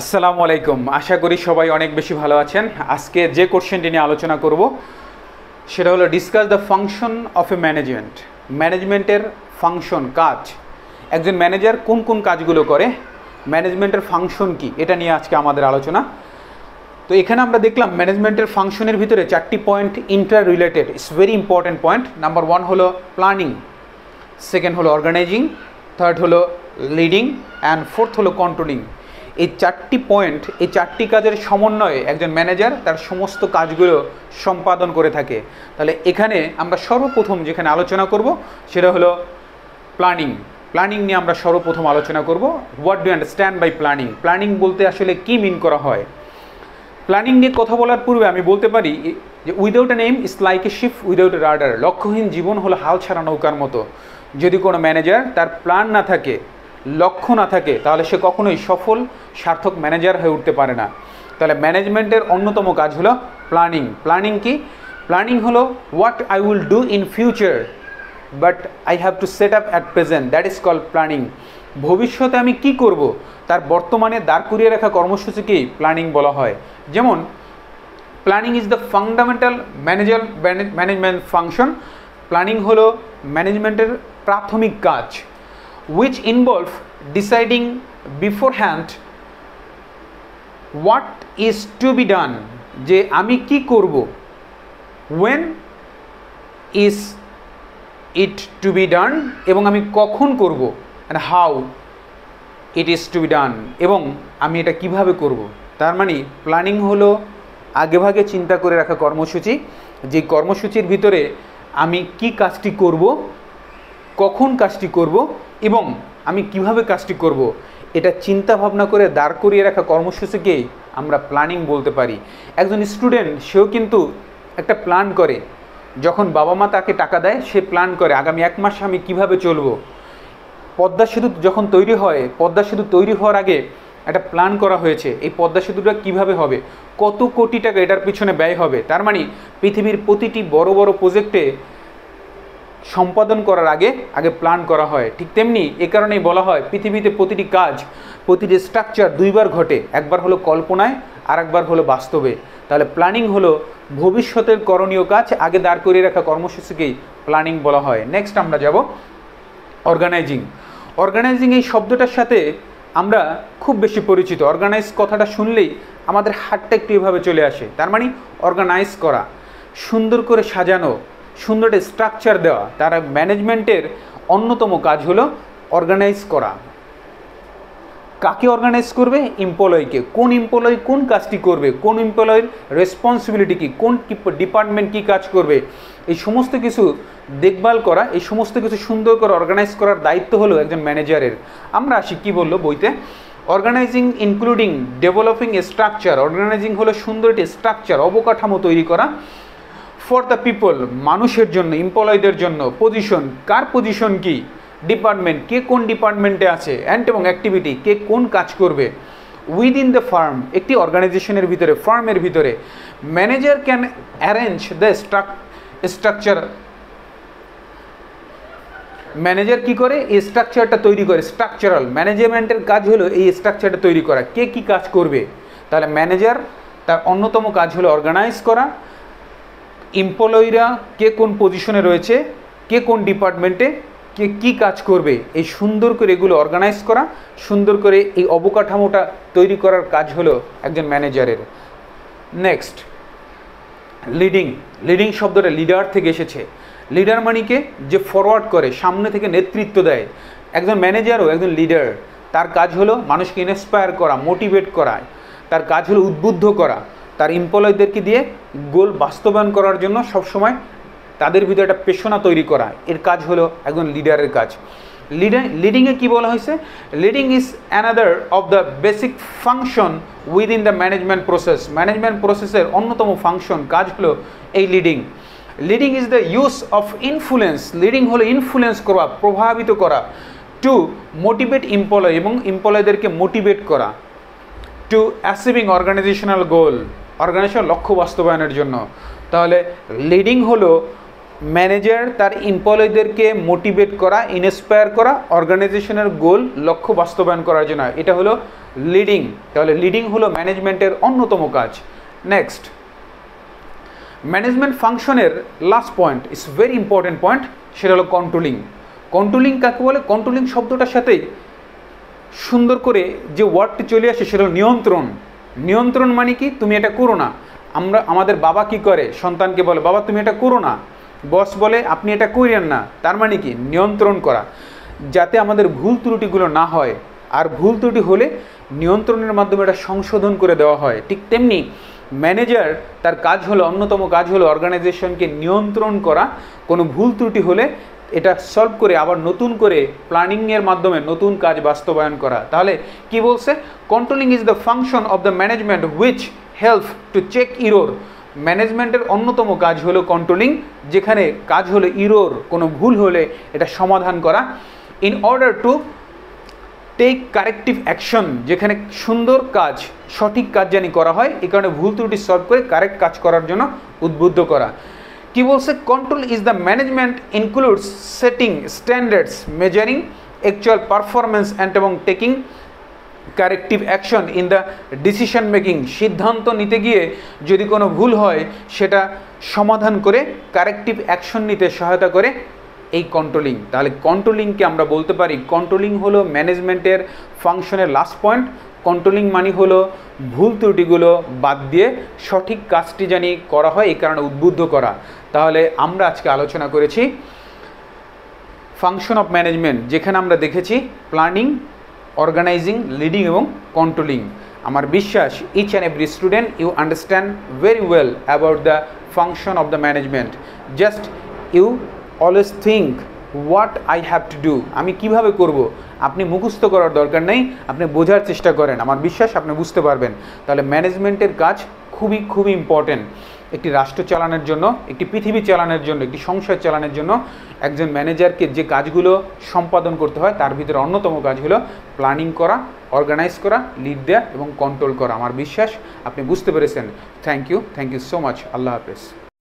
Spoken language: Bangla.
আসসালামু আলাইকুম। আশা করি সবাই অনেক বেশি ভালো আছেন। আজকে যে কোশ্চেনটি নিয়ে আলোচনা করব, সেটা হলো discuss the function of a management ম্যানেজমেন্টের ফাংশন কাজ। একজন ম্যানেজার কোন কোন কাজগুলো করে ম্যানেজমেন্টের ফাংশন কি, এটা নিয়ে আজকে আমাদের আলোচনা। তো এখানে আমরা দেখলাম ম্যানেজমেন্টের ফাংশনের ভিতরে চারটি point interrelated it's very important point number one হলো প্ল্যানিং সেকেন্ড হলো অর্গানাইজিং থার্ড হলো লিডিং অ্যান্ড ফোর্থ হলো কন্ট্রোলিং এই চারটি পয়েন্ট এই চারটি কাজের সমন্বয়ে একজন ম্যানেজার তার সমস্ত কাজগুলো সম্পাদন করে থাকে। তাহলে এখানে আমরা সর্বপ্রথম যেখানে আলোচনা করব, সেটা হলো প্ল্যানিং প্ল্যানিং নিয়ে আমরা সর্বপ্রথম আলোচনা করব what do understand by planning planning বলতে আসলে কী মিন করা হয়? প্ল্যানিং নিয়ে কথা বলার পূর্বে আমি বলতে পারি যে without a name is like a shift without a rudder লক্ষ্যহীন জীবন হলো হাল ছাড়া নৌকার মতো। যদি কোনো ম্যানেজার তার প্ল্যান না থাকে লক্ষ্য না থাকে, তাহলে সে কখনোই সফল সার্থক ম্যানেজার হয়ে উঠতে পারে না। তাহলে ম্যানেজমেন্টের অন্যতম কাজ হলো প্ল্যানিং প্ল্যানিং কি? প্ল্যানিং হলো what I will do in future but I have to set up at present that is call planning ভবিষ্যতে আমি কি করব? তার বর্তমানে দাঁড় করিয়ে রাখা কর্মসূচিকেই প্ল্যানিং বলা হয়। যেমন planning is the fundamental manager management function planning হলো ম্যানেজমেন্টের প্রাথমিক কাজ। Which involve deciding beforehand what is to be done. যে আমি কি করব? When is it to be done? এবং আমি কখন করব? And how it is to be done? এবং আমি এটা কীভাবে করব? তার মানে প্ল্যানিং হলো আগেভাগে চিন্তা করে রাখা কর্মসূচি। যে কর্মসূচির ভিতরে আমি কি কাজটি করব? কখন কাজটি করব? এবং আমি কীভাবে কাজটি করব, এটা চিন্তা ভাবনা করে দাঁড় করিয়ে রাখা কর্মসূচিকেই আমরা প্ল্যানিং বলতে পারি। একজন স্টুডেন্ট সেও কিন্তু একটা প্ল্যান করে। যখন বাবা মা তাকে টাকা দেয়, সে প্ল্যান করে, আগামী এক মাসে আমি কীভাবে চলবো। পদ্মা সেতু যখন তৈরি হয়, পদ্মা সেতু তৈরি হওয়ার আগে একটা প্ল্যান করা হয়েছে, এই পদ্মা সেতুটা কীভাবে হবে? কত কোটি টাকা এটার পিছনে ব্যয় হবে? তার মানে পৃথিবীর প্রতিটি বড় বড় প্রজেক্টে সম্পাদন করার আগে আগে প্ল্যান করা হয়। ঠিক তেমনি এ কারণেই বলা হয়, পৃথিবীতে প্রতিটি কাজ, প্রতিটি স্ট্রাকচার দুইবার ঘটে। একবার হলো কল্পনায় আর একবার হলো বাস্তবে। তাহলে প্ল্যানিং হলো ভবিষ্যতের করণীয় কাজ, আগে দাঁড় করিয়ে রাখা কর্মসূচিকেই প্ল্যানিং বলা হয়। নেক্সট আমরা যাব অর্গানাইজিং অর্গানাইজিং এই শব্দটার সাথে আমরা খুব বেশি পরিচিত। অর্গানাইজ কথাটা শুনলেই আমাদের হাতটা একটু এভাবে চলে আসে। তার মানে অর্গানাইজ করা। সুন্দর করে সাজানো। সুন্দর একটা স্ট্রাকচার দেওয়া। তার ম্যানেজমেন্টের অন্যতম কাজ হলো অর্গানাইজ করা। কাকে অর্গানাইজ করবে? এমপ্লয়কে কোন এমপ্লয় কোন কাজটি করবে? কোন এমপ্লয়ের রেসপন্সিবিলিটি কী? কোন ডিপার্টমেন্ট কী কাজ করবে? এই সমস্ত কিছু দেখভাল করা, এই সমস্ত কিছু সুন্দর করে অর্গানাইজ করার দায়িত্ব হলো একজন ম্যানেজারের আমরা আসি কী বলল বইতে? Organising including developing structure organising হলো সুন্দর একটি স্ট্রাকচার অবকাঠামো তৈরি করা। ফর দ্য পিপল, মানুষের জন্য এমপ্লয়দের জন্য পজিশন কার পজিশন কি? ডিপার্টমেন্ট কে কোন ডিপার্টমেন্টে আছে? অ্যান্ড এবং অ্যাক্টিভিটি কে কোন কাজ করবে? উইদিন দ্য ফার্ম একটি অর্গানাইজেশনের ভিতরে ফার্মের ভিতরে manager can arrange the struck structure manager কি করে? এই স্ট্রাকচারটা তৈরি করে স্ট্রাকচারাল ম্যানেজমেন্টের কাজ হলো এই স্ট্রাকচারটা তৈরি করা। কে কি কাজ করবে? তাহলে ম্যানেজার তার অন্যতম কাজ হলো অর্গানাইজ করা। এমপ্লয়িরা কে কোন পজিশনে রয়েছে, কে কোন ডিপার্টমেন্টে কে কী কাজ করবে, এই সুন্দর করে এগুলো অর্গানাইজ করা, সুন্দর করে এই অবকাঠামোটা তৈরি করার কাজ হলো একজন ম্যানেজারের নেক্সট লিডিং লিডিং শব্দটা লিডার থেকে এসেছে। লিডার মানিকে যে ফরওয়ার্ড করে, সামনে থেকে নেতৃত্ব দেয়। একজন ম্যানেজারও একজন লিডার তার কাজ হলো মানুষকে ইন্সপায়ার করা মোটিভেট করা। তার কাজ হলো উদ্বুদ্ধ করা। তার এমপ্লয়দেরকে দিয়ে গোল বাস্তবায়ন করার জন্য সবসময় তাদের ভিতরে একটা পেশনা তৈরি করা। এর কাজ হলো একজন লিডারের কাজ। লিডার লিডিংয়ে কী বলা হয়েছে? Leading is another of the basic function within the management process. Management প্রসেসের অন্যতম ফাংশন, কাজ হলো এই leading. Leading is the use of influence. Leading হলো ইনফ্লুয়েন্স করা, প্রভাবিত করা। টু, মোটিভেট এমপ্লয় এবং এমপ্লয়দেরকে মোটিভেট করা। To, achieving organisational goal. Organisation লক্ষ্য বাস্তবায়নের জন্য। তাহলে লিডিং হলো ম্যানেজার তার এমপ্লয়ীদেরকে মোটিভেট করা ইন্সপায়ার করা অর্গানাইজেশনের গোল লক্ষ্য বাস্তবায়ন করার জন্য। এটা হলো লিডিং তাহলে লিডিং হলো ম্যানেজমেন্টের অন্যতম কাজ। নেক্সট ম্যানেজমেন্ট ফাংশনের last point is very important point সেটা হলো কন্ট্রোলিং কন্ট্রোলিং কাকে বলে? কন্ট্রোলিং শব্দটার সাথেই সুন্দর করে যে ওয়ার্ডটি চলে আসে, সেটা হলো নিয়ন্ত্রণ। নিয়ন্ত্রণ মানে কি? তুমি এটা করো না। আমরা, আমাদের বাবা কি করে? সন্তানকে বলে, বাবা, তুমি এটা করো না। বস বলে, আপনি এটা করিয়েন না। তার মানে কি? নিয়ন্ত্রণ করা। যাতে আমাদের ভুল ত্রুটিগুলো না হয়। আর ভুল ত্রুটি হলে নিয়ন্ত্রণের মাধ্যমে এটা সংশোধন করে দেওয়া হয়। ঠিক তেমনি ম্যানেজার, তার কাজ হলো, অন্যতম কাজ হলো অর্গানাইজেশনকে নিয়ন্ত্রণ করা। কোনো ভুল ত্রুটি হলে এটা সলভ করে আবার নতুন করে প্ল্যানিংয়ের মাধ্যমে নতুন কাজ বাস্তবায়ন করা। তাহলে কি বলছে? Controlling is the function of the management which help to check error ম্যানেজমেন্টের অন্যতম কাজ হলো কন্ট্রোলিং যেখানে কাজ হলো ইরোর কোনো ভুল হলে এটা সমাধান করা। In order to take corrective action যেখানে সুন্দর কাজ, সঠিক কাজ জানি করা হয় এই কারণে ভুল ত্রুটি সলভ করে কারেক্ট কাজ করার জন্য উদ্বুদ্ধ করা। কি বলছে? Control is the management includes setting standards measuring actual performance and এবং taking corrective action in the decision making সিদ্ধান্ত নিতে গিয়ে যদি কোনো ভুল হয়, সেটা সমাধান করে কারেক্টিভ অ্যাকশন নিতে সহায়তা করে এই কন্ট্রোলিং তাহলে কন্ট্রোলিংকে আমরা বলতে পারি। কন্ট্রোলিং হলো ম্যানেজমেন্টের ফাংশনের লাস্ট পয়েন্ট কন্ট্রোলিং মানে হলো ভুল ত্রুটিগুলো বাদ দিয়ে সঠিক কাজটি জানি করা হয়, এই কারণে উদ্বুদ্ধ করা। তাহলে আমরা আজকে আলোচনা করেছি ফাংশন অফ ম্যানেজমেন্ট যেখানে আমরা দেখেছি প্ল্যানিং অর্গানাইজিং লিডিং এবং কন্ট্রোলিং আমার বিশ্বাস each and every student you understand very well about the function of the management just you always think what I have to do আমি কীভাবে করব? আপনি মুখস্থ করার দরকার নেই, আপনি বোঝার চেষ্টা করেন। আমার বিশ্বাস, আপনি বুঝতে পারবেন। তাহলে ম্যানেজমেন্টের কাজ খুবই খুবই ইম্পর্টেন্ট একটি রাষ্ট্র চালানোর জন্য, একটি পৃথিবী চালানোর জন্য, একটি সংসার চালানোর জন্য একজন ম্যানেজারকে যে কাজগুলো সম্পাদন করতে হয়, তার ভিতরে অন্যতম কাজ হলো প্ল্যানিং করা অর্গানাইজ করা লিড দেওয়া এবং কন্ট্রোল করা। আমার বিশ্বাস, আপনি বুঝতে পেরেছেন। Thank you thank you so much আল্লাহ হাফেজ।